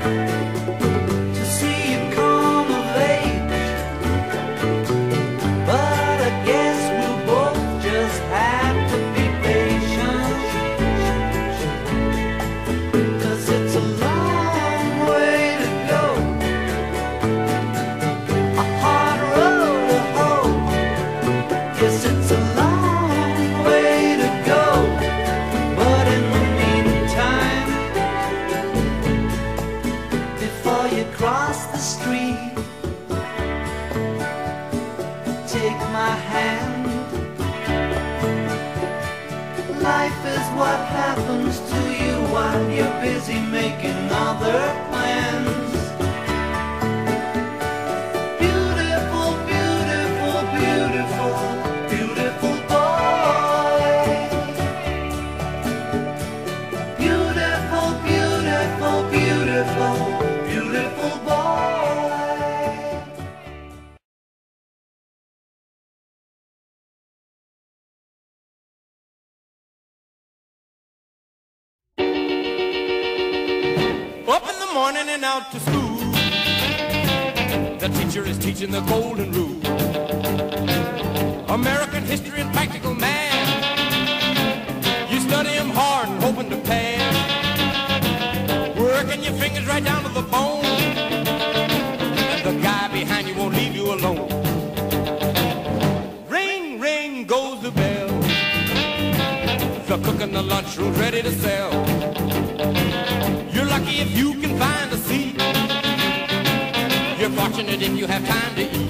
To busy Up in the morning and out to school. The teacher is teaching the golden rule. American history and practical math. You study study 'em hard and hoping to pass. Working your fingers right down to the bone. And the guy behind you won't leave you alone. Ring, ring goes the bell. The cook in the lunchroom's ready to sell. If you can find a seat. You're fortunate if you have time to eat.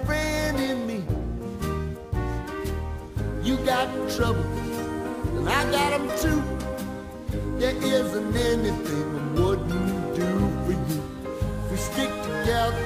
got trouble, and I got 'em too. There isn't anything I wouldn't do for you. We stick together,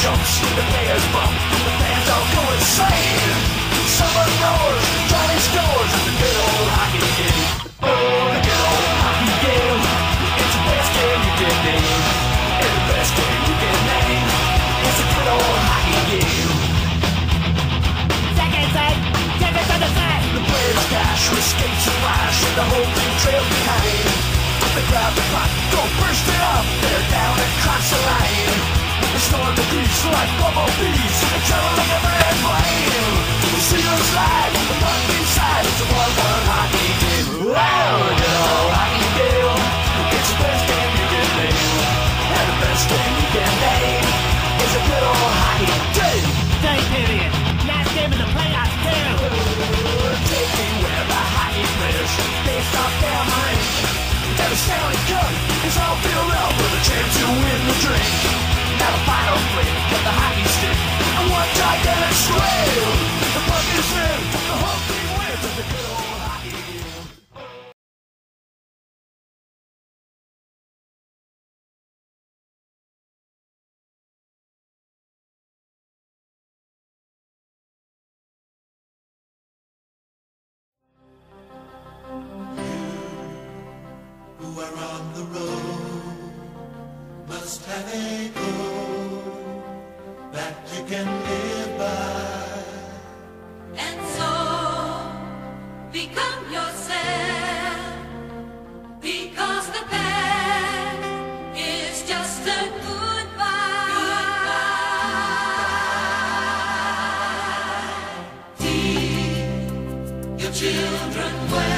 Jumps, the players bump, the fans all go insane. Someone roars, Johnny scores, the good old hockey game. Oh, the good old hockey game. It's the best game you can name. It's the best game you can name. It's a good old hockey game. Second side, give it the side. The players dash with skates and and the whole thing trails behind. They grab the puck, go burst it up, they're down across the line. Storm the crease like bumblebees, they travel like a flame. We see them slide, the puck inside, it's a one-one hockey game. Wow, good old hockey game. It's the best game you can name, and the best game you can name is a good old hockey game. Third period. Last game of the playoffs, too. Taking where the hockey players based off their mind. And the Stanley Cup is all filled up with a chance to win the drink. Must have a goal that you can live by. And so become yourself because the past is just a goodbye. Teach your children well,